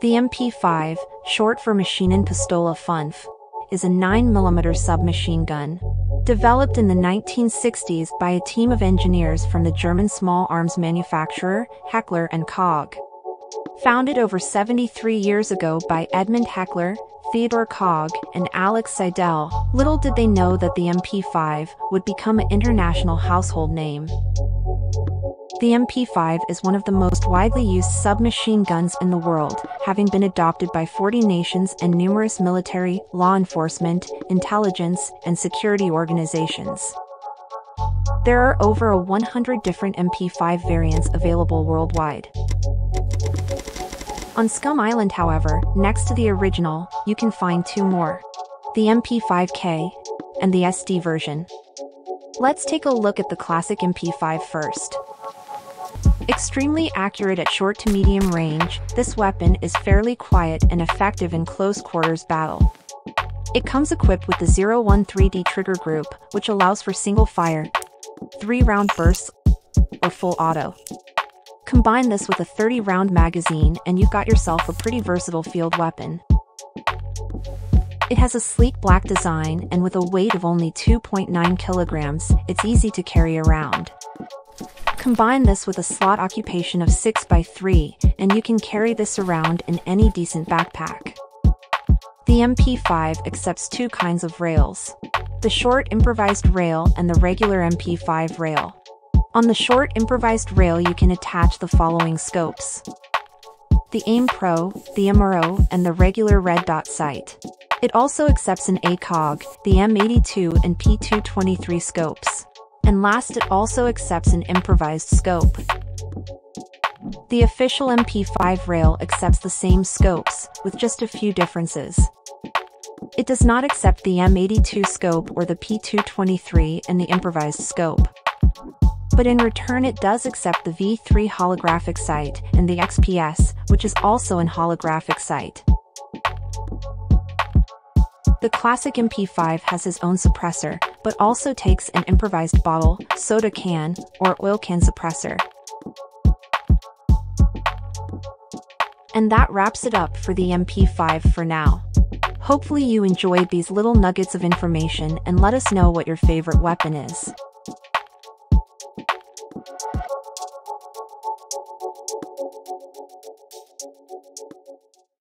The MP5, short for Maschinen Pistola 5, is a 9mm submachine gun. Developed in the 1960s by a team of engineers from the German small arms manufacturer, Heckler & Koch. Founded over 73 years ago by Edmund Heckler, Theodore Koch, and Alex Seidel, little did they know that the MP5 would become an international household name. The MP5 is one of the most widely used submachine guns in the world, having been adopted by 40 nations and numerous military, law enforcement, intelligence, and security organizations. There are over a 100 different MP5 variants available worldwide. On Scum Island, however, next to the original, you can find two more. The MP5K and the SD version. Let's take a look at the classic MP5 first. Extremely accurate at short to medium range, this weapon is fairly quiet and effective in close quarters battle. It comes equipped with the 013D trigger group, which allows for single fire, 3 round bursts, or full auto. Combine this with a 30 round magazine and you've got yourself a pretty versatile field weapon. It has a sleek black design and with a weight of only 2.9 kilograms, it's easy to carry around. Combine this with a slot occupation of 6x3 and you can carry this around in any decent backpack. The MP5 accepts two kinds of rails. The short improvised rail and the regular MP5 rail. On the short improvised rail you can attach the following scopes. The AIM Pro, the MRO, and the regular red dot sight. It also accepts an ACOG, the M82 and P223 scopes. And last it also accepts an improvised scope. The official MP5 rail accepts the same scopes, with just a few differences. It does not accept the M82 scope or the P223 and the improvised scope but in return it does accept the V3 holographic sight and the XPS, which is also an holographic sight. The classic MP5 has his own suppressor, but also takes an improvised bottle, soda can, or oil can suppressor. And that wraps it up for the MP5 for now. Hopefully you enjoyed these little nuggets of information and let us know what your favorite weapon is.